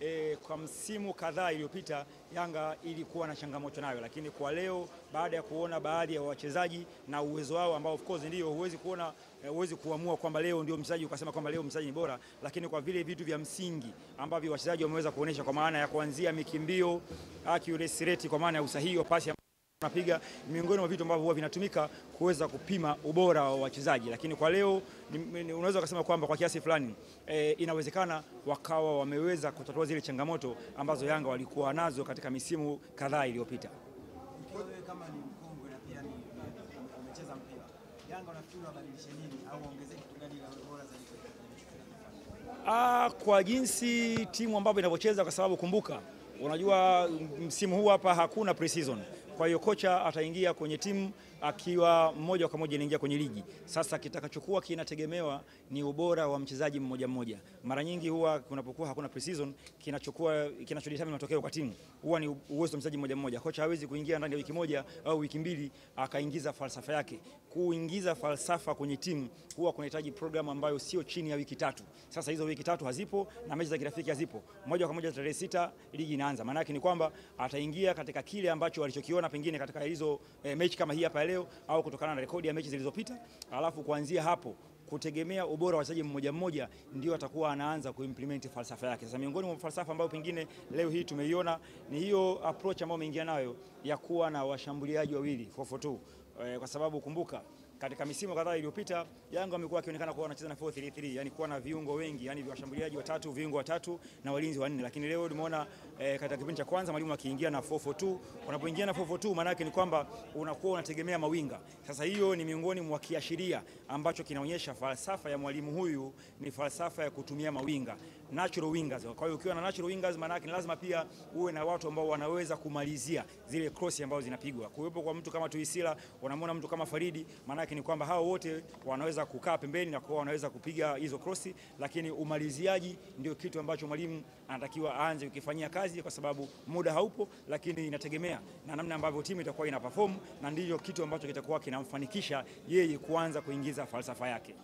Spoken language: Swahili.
E, kwa msimu kadhaa iliyopita Yanga ilikuwa na changamoto nayo, lakini kwa leo baada ya kuona baadhi ya wachezaji na uwezo wao ambao of course ndio huwezi kuona huwezi kuamua kwamba leo ndio mchezaji ukasema kwamba leo mchezaji ni bora, lakini kwa vile vitu vya msingi ambavyo wachezaji wameweza kuonesha kwa maana ya kuanzia mikimbio, accuracy rate, kwa maana ya usahihi wa pasi napiga miongoni mwa vitu ambavyo huwa vinatumika kuweza kupima ubora wa wachezaji, lakini kwa leo unaweza ukasema kwamba kwa kiasi fulani e, inawezekana wakawa wameweza kutatua zile changamoto ambazo Yanga walikuwa nazo katika misimu kadhaa iliyopita. Ah, kwa jinsi timu ambavyo inavyocheza, kwa sababu kumbuka, unajua msimu huu hapa hakuna pre-season. Kwa hiyo kocha ataingia kwenye timu akiwa mmoja kwa moja anaingia kwenye ligi. Sasa kitakachokuwa kinategemewa ni ubora wa mchezaji mmoja mmoja. Mara nyingi huwa kunapokuwa hakuna preseason, kinachokuwa kinachodetermine matokeo kwa timu huwa ni uwezo wa mchezaji mmoja mmoja. Kocha hawezi kuingia ndani ya wiki moja au wiki mbili akaingiza falsafa yake. Kuingiza falsafa kwenye timu huwa kunahitaji programu ambayo sio chini ya wiki tatu. Sasa hizo wiki tatu hazipo na mechi za kirafiki hazipo. Moja kwa moja tarehe sita ligi inaanza. Maana yake ni kwamba ataingia katika kile ambacho walichokiona pengine katika hizo eh, mechi kama hii hapa leo au kutokana na rekodi ya mechi zilizopita, alafu kuanzia hapo kutegemea ubora wa wachezaji mmoja mmoja ndio atakuwa anaanza kuimplement falsafa yake. Sasa miongoni mwa falsafa ambayo pengine leo hii tumeiona ni hiyo approach ambayo ameingia nayo ya kuwa na washambuliaji wawili 442 e, kwa sababu kumbuka katika misimu kadhaa iliyopita Yanga wamekuwa wakionekana kuwa wanacheza na 433 yani kuwa na viungo wengi yani washambuliaji watatu, viungo watatu na walinzi wanne, lakini leo tumeona eh, katika kipindi cha kwanza mwalimu akiingia na 442. Unapoingia na 442 maana yake ni kwamba unakuwa unategemea mawinga. Sasa hiyo ni miongoni mwa kiashiria ambacho kinaonyesha falsafa ya mwalimu huyu ni falsafa ya kutumia mawinga, natural wingers. Kwa hiyo ukiwa na natural wingers maana yake ni lazima pia uwe na watu ambao wanaweza kumalizia zile cross ambazo zinapigwa. Kuwepo kwa mtu kama Tuisila, unamwona mtu kama Faridi maana yake ni kwamba hao wote wanaweza kukaa pembeni na kwa wanaweza kupiga hizo krosi, lakini umaliziaji ndio kitu ambacho mwalimu anatakiwa aanze kukifanyia kazi, kwa sababu muda haupo, lakini inategemea na namna ambavyo timu itakuwa ina perform, na ndiyo kitu ambacho kitakuwa kinamfanikisha yeye kuanza kuingiza falsafa yake.